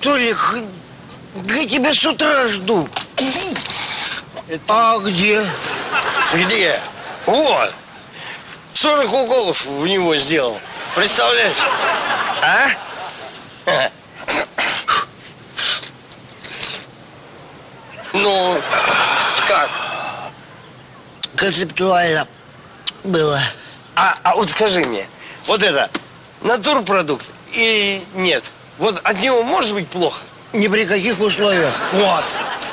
Толик, я тебя с утра жду. А где? Где? Вот. 40 уколов в него сделал. Представляешь? А? Ну, как? Концептуально было. А, а вот скажи мне, вот это натурпродукт или нет? Вот от него может быть плохо? Ни при каких условиях. Вот.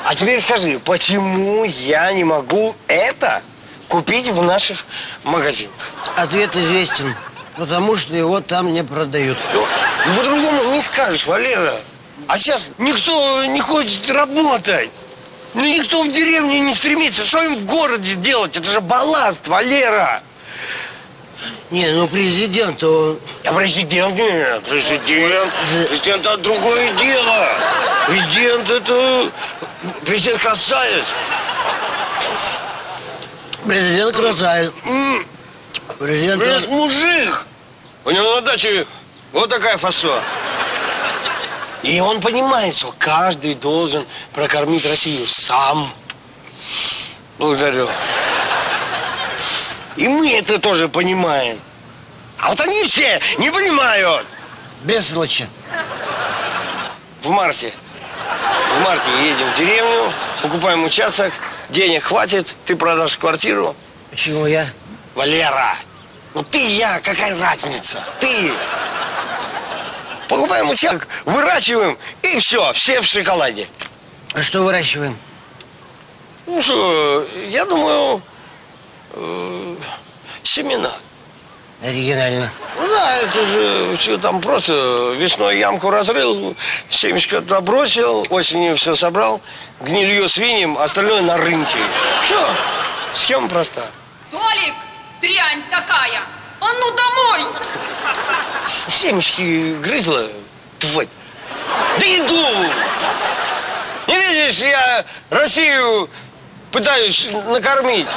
А теперь скажи, почему я не могу это купить в наших магазинах? Ответ известен. Потому что его там не продают. Ну, ну, по-другому не скажешь, Валера. А сейчас никто не хочет работать. Ну, никто в деревне не стремится. Что им в городе делать? Это же балласт, Валера. Не, ну президент, он... А президент нет, президент, президент это другое дело. Президент это, президент красавец. Президент красавец. Президент... Есть мужик. У него на даче вот такая фасо. И он понимает, что каждый должен прокормить Россию сам. Благодарю. И мы это тоже понимаем. А вот они все не понимают. Бестолочи. В марте. В марте едем в деревню, покупаем участок, денег хватит, ты продашь квартиру. Почему я? Валера, ну ты и я, какая разница? Ты. Покупаем участок, выращиваем, и все, все в шоколаде. А что выращиваем? Ну что, я думаю, э, семена. Оригинально. Ну да, это же все там просто весной ямку разрыл, семечко туда бросил, осенью все собрал, гнилье свиньям, остальное на рынке. Все, схема проста. Толик, дрянь такая! А ну домой! Семечки грызла, тварь. Да иду! Не видишь, я Россию пытаюсь накормить.